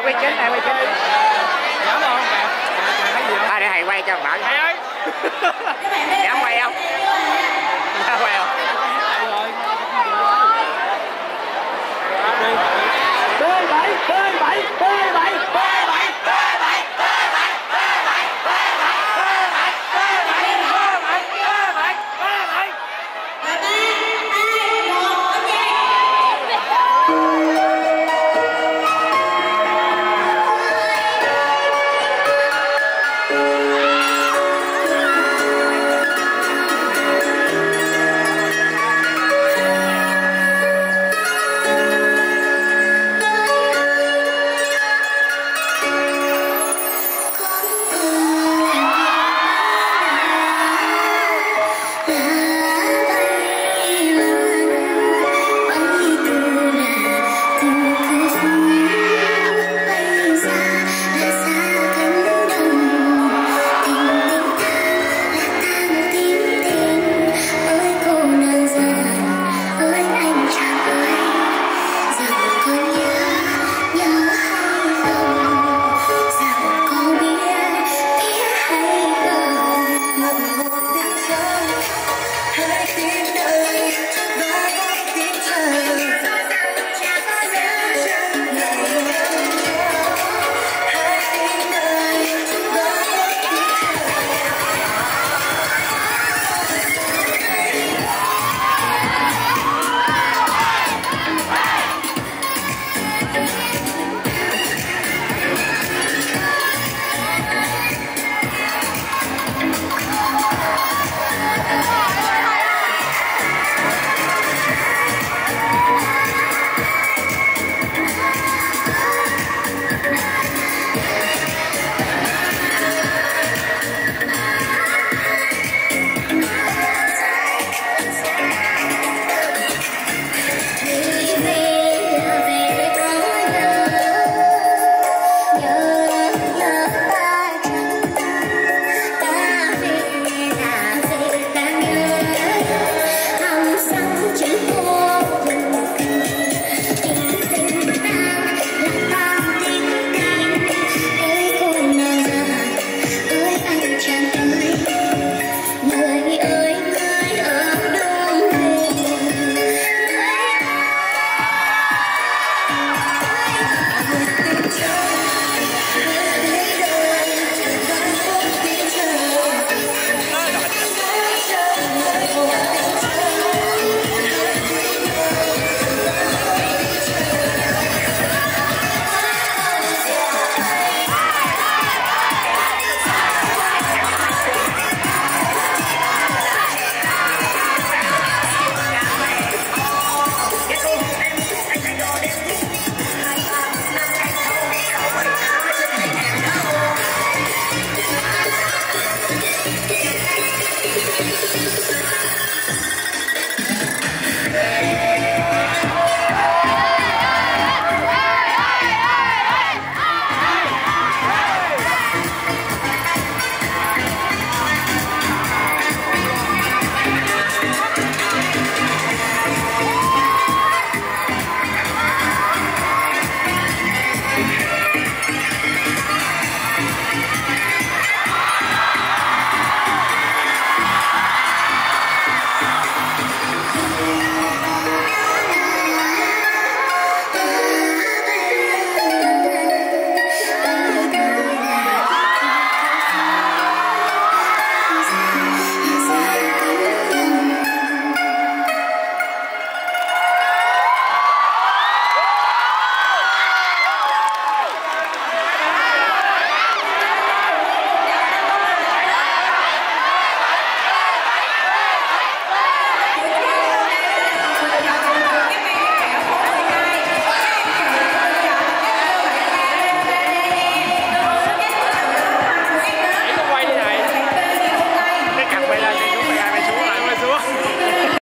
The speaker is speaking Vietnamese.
ai quay chính ai quay chính. Dám không? Ba à, để thầy quay cho bạn thầy ơi. Dám quay không? Dám quay